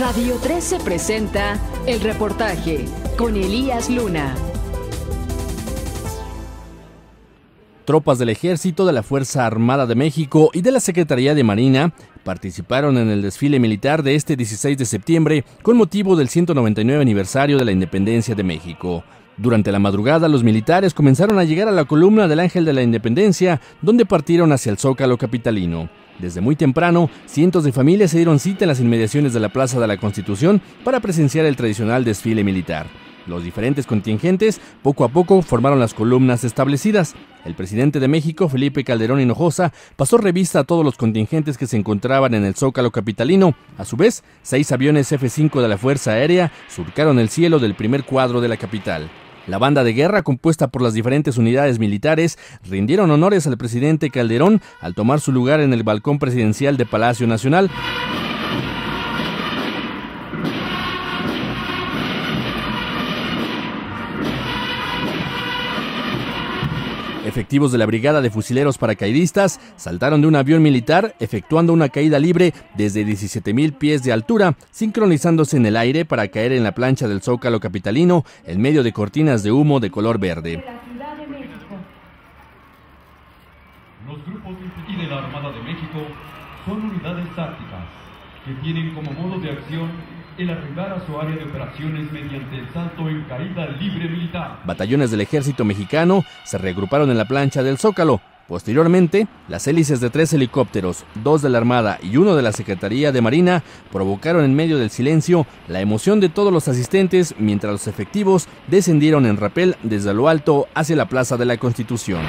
Radio 13 presenta el reportaje con Elías Luna. Tropas del Ejército, de la Fuerza Armada de México y de la Secretaría de Marina participaron en el desfile militar de este 16 de septiembre con motivo del 199 aniversario de la independencia de México. Durante la madrugada, los militares comenzaron a llegar a la columna del Ángel de la Independencia, donde partieron hacia el Zócalo capitalino. Desde muy temprano, cientos de familias se dieron cita en las inmediaciones de la Plaza de la Constitución para presenciar el tradicional desfile militar. Los diferentes contingentes poco a poco formaron las columnas establecidas. El presidente de México, Felipe Calderón Hinojosa, pasó revista a todos los contingentes que se encontraban en el Zócalo capitalino. A su vez, seis aviones F-5 de la Fuerza Aérea surcaron el cielo del primer cuadro de la capital. La banda de guerra, compuesta por las diferentes unidades militares, rindieron honores al presidente Calderón al tomar su lugar en el balcón presidencial de Palacio Nacional. Efectivos de la Brigada de Fusileros Paracaidistas saltaron de un avión militar efectuando una caída libre desde 17.000 pies de altura, sincronizándose en el aire para caer en la plancha del Zócalo capitalino en medio de cortinas de humo de color verde. Los grupos y de la Armada de México son unidades tácticas que tienen como modo de acción el arribar a su área de operaciones mediante el salto en caída libre militar. Batallones del ejército mexicano se reagruparon en la plancha del Zócalo. Posteriormente, las hélices de tres helicópteros, dos de la Armada y uno de la Secretaría de Marina, provocaron en medio del silencio la emoción de todos los asistentes mientras los efectivos descendieron en rapel desde lo alto hacia la Plaza de la Constitución.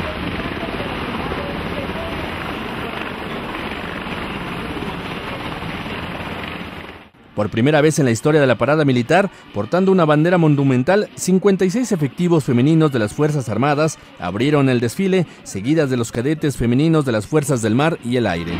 Por primera vez en la historia de la parada militar, portando una bandera monumental, 56 efectivos femeninos de las Fuerzas Armadas abrieron el desfile, seguidas de los cadetes femeninos de las Fuerzas del Mar y el Aire.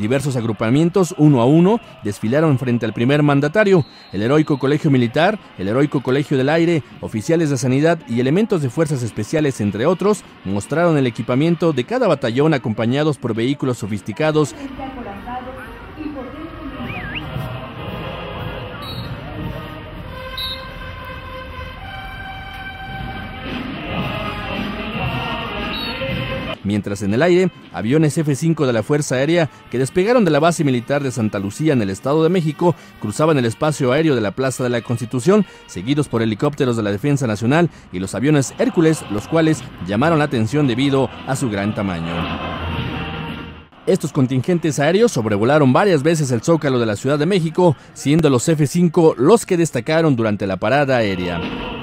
Diversos agrupamientos, uno a uno, desfilaron frente al primer mandatario, el heroico Colegio Militar, el heroico Colegio del Aire, oficiales de sanidad y elementos de fuerzas especiales, entre otros, mostraron el equipamiento de cada batallón acompañados por vehículos sofisticados mientras en el aire, aviones F-5 de la Fuerza Aérea que despegaron de la base militar de Santa Lucía en el Estado de México cruzaban el espacio aéreo de la Plaza de la Constitución, seguidos por helicópteros de la Defensa Nacional y los aviones Hércules, los cuales llamaron la atención debido a su gran tamaño. Estos contingentes aéreos sobrevolaron varias veces el zócalo de la Ciudad de México, siendo los F-5 los que destacaron durante la parada aérea.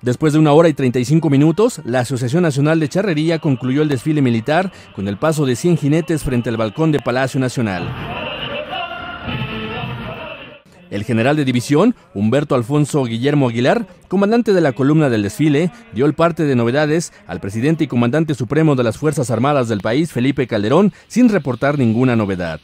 Después de una hora y 35 minutos, la Asociación Nacional de Charrería concluyó el desfile militar con el paso de 100 jinetes frente al balcón de Palacio Nacional. El general de división, Humberto Alfonso Guillermo Aguilar, comandante de la columna del desfile, dio el parte de novedades al presidente y comandante supremo de las Fuerzas Armadas del país, Felipe Calderón, sin reportar ninguna novedad.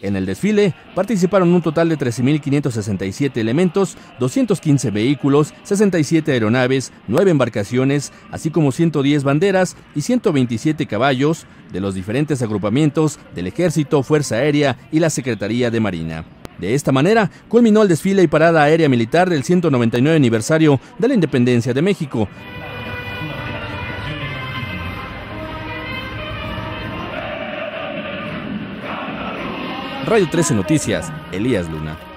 En el desfile participaron un total de 13.567 elementos, 215 vehículos, 67 aeronaves, 9 embarcaciones, así como 110 banderas y 127 caballos de los diferentes agrupamientos del Ejército, Fuerza Aérea y la Secretaría de Marina. De esta manera, culminó el desfile y parada aérea militar del 199 aniversario de la independencia de México, Radio 13 Noticias, Elías Luna.